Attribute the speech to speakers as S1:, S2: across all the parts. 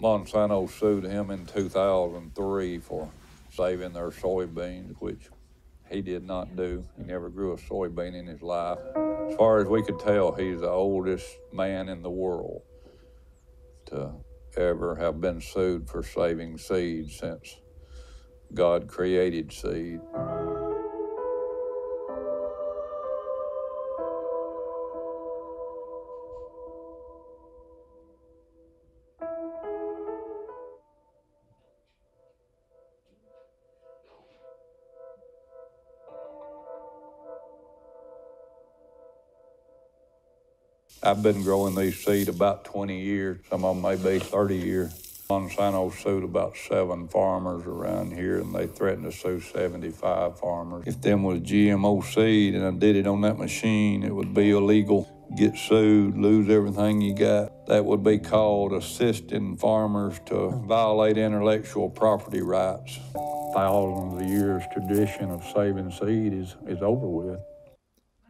S1: Monsanto sued him in 2003 for saving their soybeans, which he did not do. He never grew a soybean in his life. As far as we could tell, he's the oldest man in the world to ever have been sued for saving seed since God created seed. I've been growing these seed about 20 years. Some of them may be 30 years. Monsanto sued about seven farmers around here, and they threatened to sue 75 farmers. If them was GMO seed and I did it on that machine, it would be illegal. Get sued, lose everything you got. That would be called assisting farmers to violate intellectual property rights. Thousands of years tradition of saving seed is, is over with.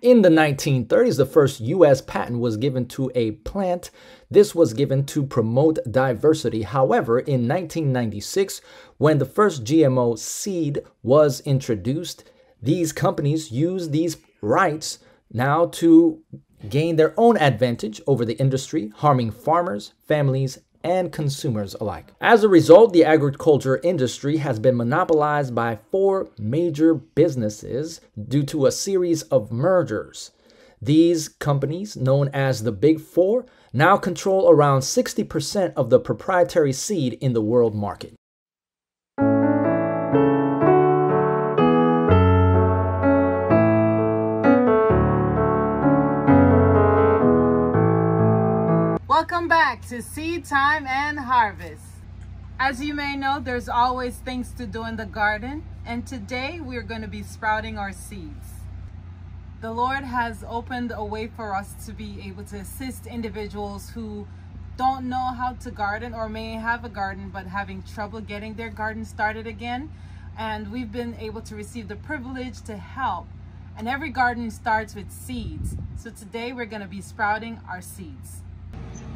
S2: In the 1930s, the first US patent was given to a plant. This was given to promote diversity. However, in 1996, when the first GMO seed was introduced, these companies used these rights now to gain their own advantage over the industry, harming farmers, families, and consumers alike. As a result, the agriculture industry has been monopolized by four major businesses due to a series of mergers. These companies, known as the Big Four, now control around 60% of the proprietary seed in the world market.
S3: Welcome back to Seed Time and Harvest. As you may know, there's always things to do in the garden, and today we're going to be sprouting our seeds. The Lord has opened a way for us to be able to assist individuals who don't know how to garden or may have a garden but having trouble getting their garden started again. And we've been able to receive the privilege to help. And every garden starts with seeds. So today we're going to be sprouting our seeds.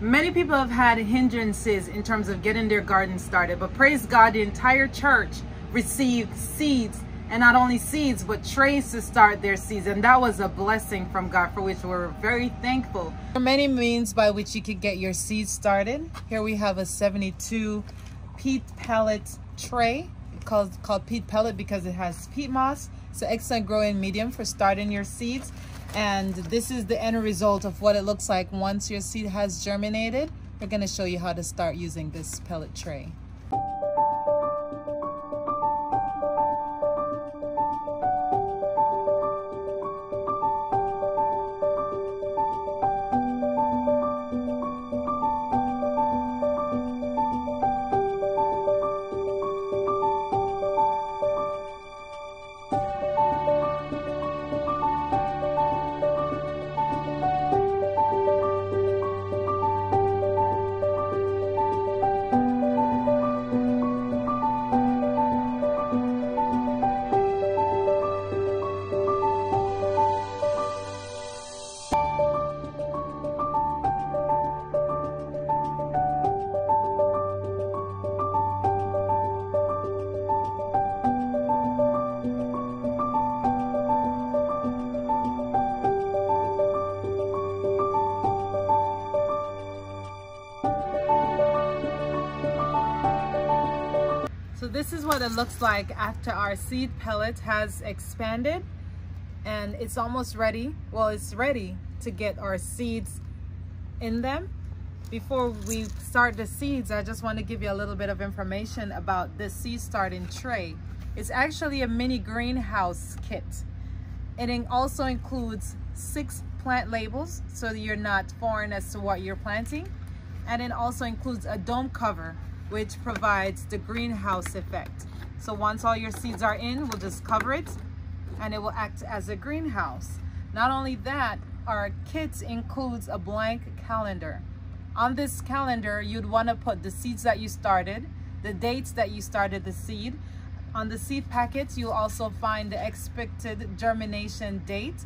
S3: Many people have had hindrances in terms of getting their garden started, but praise God, the entire church received seeds and not only seeds, but trays to start their seeds. And that was a blessing from God for which we're very thankful. There are many means by which you could get your seeds started. Here we have a 72 peat pellet tray called, called peat pellet because it has peat moss. So excellent growing medium for starting your seeds and this is the end result of what it looks like once your seed has germinated. We're going to show you how to start using this pellet tray. This is what it looks like after our seed pellet has expanded and it's almost ready. Well, it's ready to get our seeds in them. Before we start the seeds, I just want to give you a little bit of information about this seed starting tray. It's actually a mini greenhouse kit. It also includes six plant labels so that you're not foreign as to what you're planting. And it also includes a dome cover which provides the greenhouse effect. So once all your seeds are in, we'll just cover it and it will act as a greenhouse. Not only that, our kit includes a blank calendar. On this calendar, you'd want to put the seeds that you started, the dates that you started the seed. On the seed packets, you'll also find the expected germination date.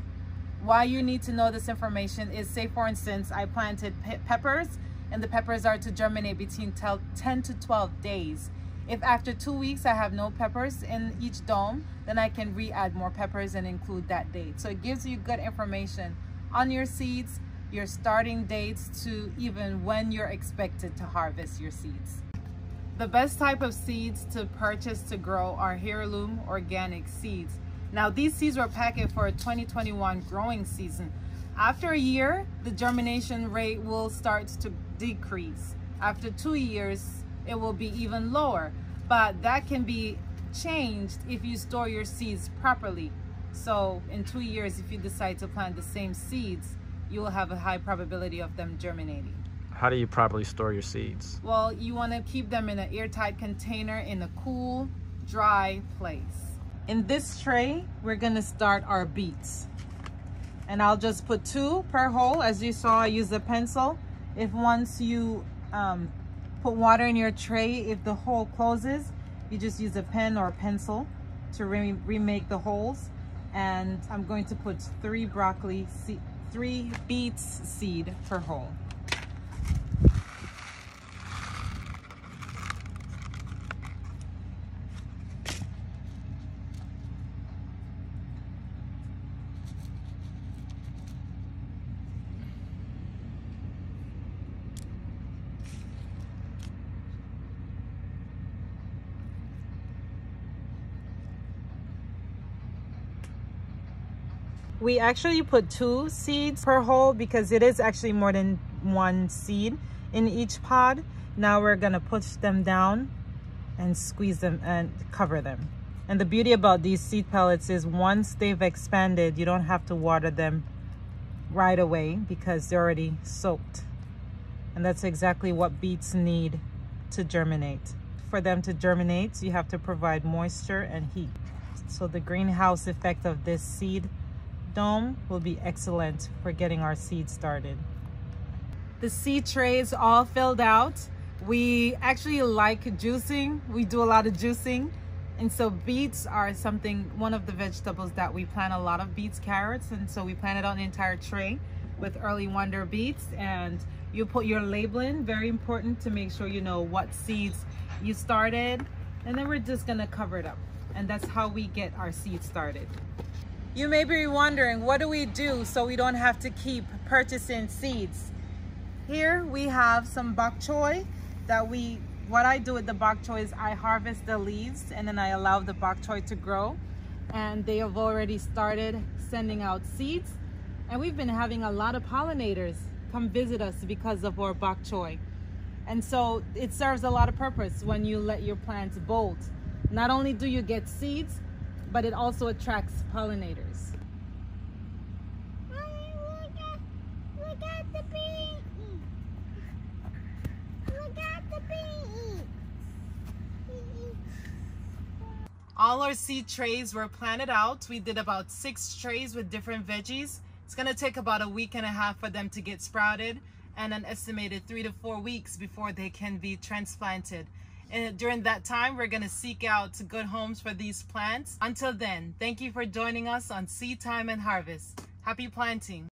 S3: Why you need to know this information is, say for instance, I planted pe peppers and the peppers are to germinate between 10 to 12 days. If after two weeks I have no peppers in each dome, then I can re-add more peppers and include that date. So it gives you good information on your seeds, your starting dates to even when you're expected to harvest your seeds. The best type of seeds to purchase to grow are heirloom organic seeds. Now these seeds were packed for a 2021 growing season. After a year, the germination rate will start to decrease. After two years, it will be even lower, but that can be changed if you store your seeds properly. So in two years, if you decide to plant the same seeds, you will have a high probability of them germinating.
S2: How do you properly store your seeds?
S3: Well, you want to keep them in an airtight container in a cool, dry place. In this tray, we're going to start our beets. And I'll just put two per hole. As you saw, I use a pencil. If once you um, put water in your tray, if the hole closes, you just use a pen or a pencil to re remake the holes. And I'm going to put three broccoli, three beets seed per hole. We actually put two seeds per hole because it is actually more than one seed in each pod. Now we're gonna push them down and squeeze them and cover them. And the beauty about these seed pellets is once they've expanded you don't have to water them right away because they're already soaked. And that's exactly what beets need to germinate. For them to germinate you have to provide moisture and heat. So the greenhouse effect of this seed dome will be excellent for getting our seeds started. The seed tray is all filled out. We actually like juicing. We do a lot of juicing. And so beets are something, one of the vegetables that we plant a lot of beets, carrots. And so we planted on the entire tray with early wonder beets. And you put your label in, very important to make sure you know what seeds you started. And then we're just gonna cover it up. And that's how we get our seeds started. You may be wondering, what do we do so we don't have to keep purchasing seeds? Here we have some bok choy that we, what I do with the bok choy is I harvest the leaves and then I allow the bok choy to grow. And they have already started sending out seeds. And we've been having a lot of pollinators come visit us because of our bok choy. And so it serves a lot of purpose when you let your plants bolt. Not only do you get seeds, but it also attracts pollinators. All our seed trays were planted out. We did about six trays with different veggies. It's gonna take about a week and a half for them to get sprouted and an estimated three to four weeks before they can be transplanted. And during that time, we're going to seek out good homes for these plants. Until then, thank you for joining us on Seed Time and Harvest. Happy planting.